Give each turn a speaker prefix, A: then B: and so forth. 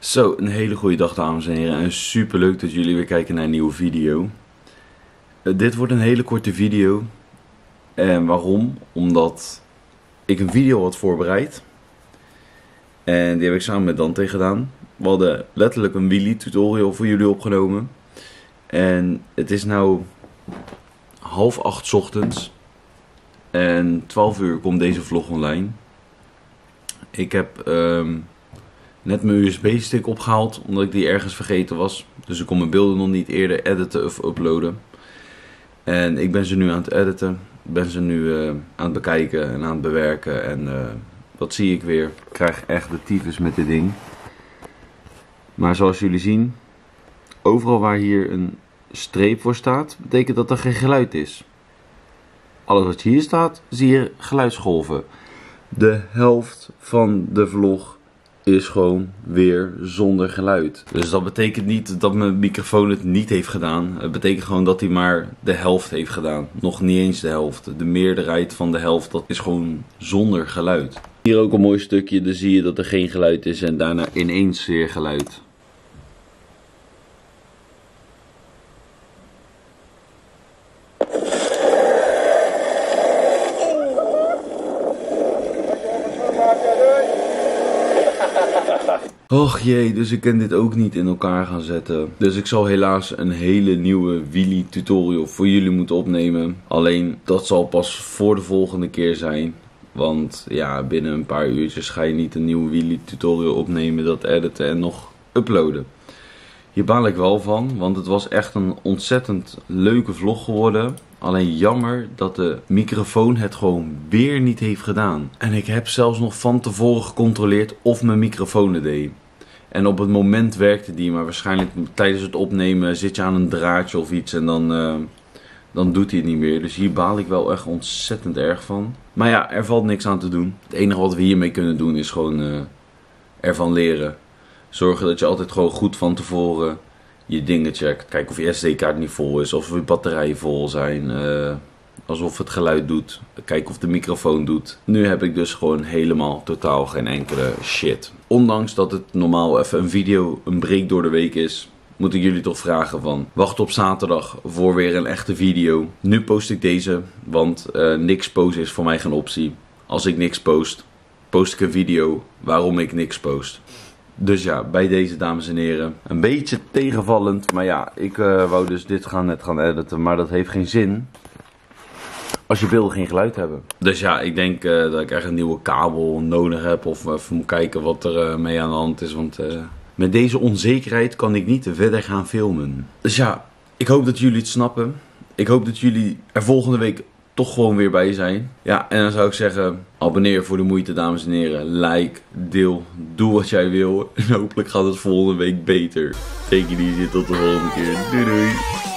A: Zo, een hele goede dag dames en heren en super leuk dat jullie weer kijken naar een nieuwe video. Uh, dit wordt een hele korte video. En waarom? Omdat ik een video had voorbereid. En die heb ik samen met Dante gedaan. We hadden letterlijk een wheelie tutorial voor jullie opgenomen. En het is nou half acht ochtends. En 12 uur komt deze vlog online. Ik heb... Um, net mijn USB-stick opgehaald, omdat ik die ergens vergeten was. Dus ik kon mijn beelden nog niet eerder editen of uploaden. En ik ben ze nu aan het editen. Ik ben ze nu uh, aan het bekijken en aan het bewerken. En uh, wat zie ik weer? Ik krijg echt de tyfus met dit ding. Maar zoals jullie zien, overal waar hier een streep voor staat, betekent dat er geen geluid is. Alles wat hier staat, zie je geluidsgolven. De helft van de vlog is gewoon weer zonder geluid. Dus dat betekent niet dat mijn microfoon het niet heeft gedaan. Het betekent gewoon dat hij maar de helft heeft gedaan. Nog niet eens de helft. De meerderheid van de helft, dat is gewoon zonder geluid. Hier ook een mooi stukje, dan zie je dat er geen geluid is en daarna ineens weer geluid. Och jee, dus ik kan dit ook niet in elkaar gaan zetten. Dus ik zal helaas een hele nieuwe wheelie tutorial voor jullie moeten opnemen. Alleen dat zal pas voor de volgende keer zijn. Want ja, binnen een paar uurtjes ga je niet een nieuwe wheelie tutorial opnemen, dat editen en nog uploaden. Hier baal ik wel van, want het was echt een ontzettend leuke vlog geworden. Alleen jammer dat de microfoon het gewoon weer niet heeft gedaan. En ik heb zelfs nog van tevoren gecontroleerd of mijn microfoon het deed. En op het moment werkte die, maar waarschijnlijk tijdens het opnemen zit je aan een draadje of iets en dan, uh, dan doet hij het niet meer. Dus hier baal ik wel echt ontzettend erg van. Maar ja, er valt niks aan te doen. Het enige wat we hiermee kunnen doen is gewoon uh, ervan leren. Zorgen dat je altijd gewoon goed van tevoren je dingen checkt. Kijk of je SD-kaart niet vol is, of je batterijen vol zijn. Uh, alsof het geluid doet. Kijk of de microfoon doet. Nu heb ik dus gewoon helemaal totaal geen enkele shit. Ondanks dat het normaal even een video, een break door de week is, moet ik jullie toch vragen van wacht op zaterdag voor weer een echte video. Nu post ik deze, want uh, niks posten is voor mij geen optie. Als ik niks post, post ik een video waarom ik niks post. Dus ja, bij deze dames en heren. Een beetje tegenvallend. Maar ja, ik uh, wou dus dit gaan net gaan editen. Maar dat heeft geen zin. Als je beelden geen geluid hebben. Dus ja, ik denk uh, dat ik echt een nieuwe kabel nodig heb. Of even moet kijken wat er uh, mee aan de hand is. Want met deze onzekerheid kan ik niet verder gaan filmen. Dus ja, ik hoop dat jullie het snappen. Ik hoop dat jullie er volgende week toch gewoon weer bij zijn. Ja, en dan zou ik zeggen, abonneer voor de moeite dames en heren. Like, deel, doe wat jij wil. En hopelijk gaat het volgende week beter. Take it easy, tot de volgende keer. Doei doei.